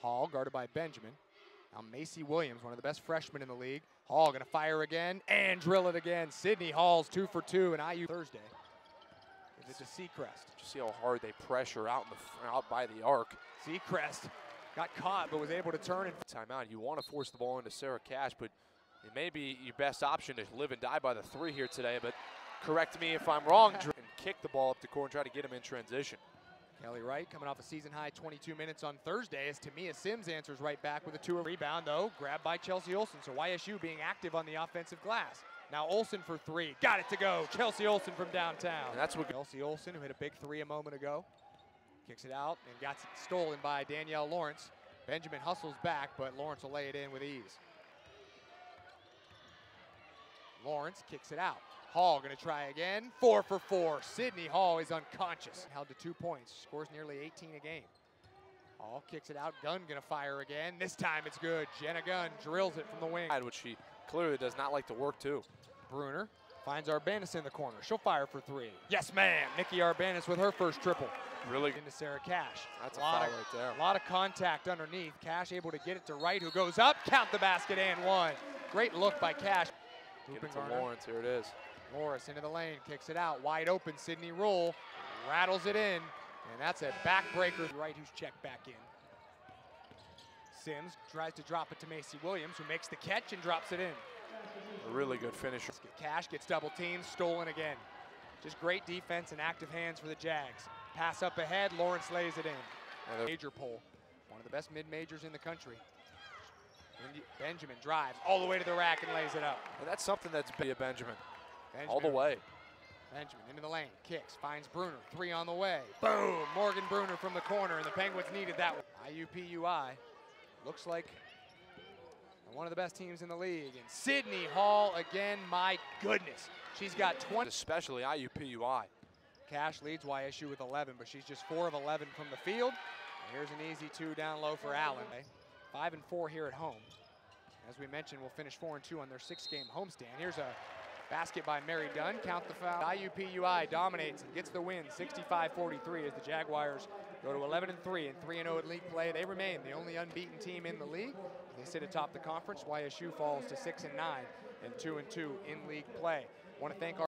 Hall guarded by Benjamin. Now Macee Williams, one of the best freshmen in the league. Hall gonna fire again and drill it again. Sydney Hall's two for two and IU Thursday. Gives it to Seacrest. Did you see how hard they pressure out in the out by the arc? Seacrest got caught but was able to turn and Timeout. You want to force the ball into Sarah Cash, but it may be your best option to live and die by the three here today. But correct me if I'm wrong. And kick the ball up the court and try to get him in transition. Kelly Wright coming off a season high 22 minutes on Thursday as Tamia Sims answers right back with a two rebound though, grabbed by Chelsea Olsen. So YSU being active on the offensive glass. Now Olsen for three, got it to go. Chelsea Olsen from downtown. And that's what Chelsea Olsen, who hit a big three a moment ago, kicks it out and got it stolen by Danielle Lawrence. Benjamin hustles back, but Lawrence will lay it in with ease. Lawrence kicks it out. Hall gonna try again. Four for four. Sydney Hall is unconscious. Held to two points. Scores nearly 18 a game. Hall kicks it out. Gunn gonna fire again. This time it's good. Jenna Gunn drills it from the wing. which she clearly does not like to work too. Bruner finds Arbanas in the corner. She'll fire for three. Yes, ma'am. Nikki Arbanas with her first triple. Really, Into Sarah Cash. that's a lot foul of, right there. A lot of contact underneath. Cash able to get it to Wright, who goes up, count the basket and one. Great look by Cash. Give it to Garner. Lawrence. Here it is. Morris into the lane, kicks it out, wide open. Sydney Roll rattles it in, and that's a backbreaker. Wright, who's checked back in. Sims tries to drop it to Macee Williams, who makes the catch and drops it in. A really good finisher. Cash gets double teamed, stolen again. Just great defense and active hands for the Jags. Pass up ahead, Lawrence lays it in. Major pole, one of the best mid-majors in the country. Benjamin drives all the way to the rack and lays it up. and that's something that's be a Benjamin Benjamin, all the way. Benjamin into the lane, kicks, finds Bruner, three on the way. Boom! Morgan Bruner from the corner, and the Penguins needed that one. IUPUI looks like one of the best teams in the league. And Sydney Hall again, my goodness. She's got 20. Especially IUPUI. Cash leads YSU with 11, but she's just 4 of 11 from the field. And here's an easy two down low for Allen. 5 and 4 here at home. As we mentioned, we'll finish 4 and 2 on their six game homestand. Here's a basket by Mary Dunn. Count the foul. IUPUI dominates and gets the win 65 43 as the Jaguars go to 11 and 3 and 3 and 0 at league play. They remain the only unbeaten team in the league. They sit atop the conference. YSU falls to 6 and 9 and 2 and 2 in league play. Want to thank our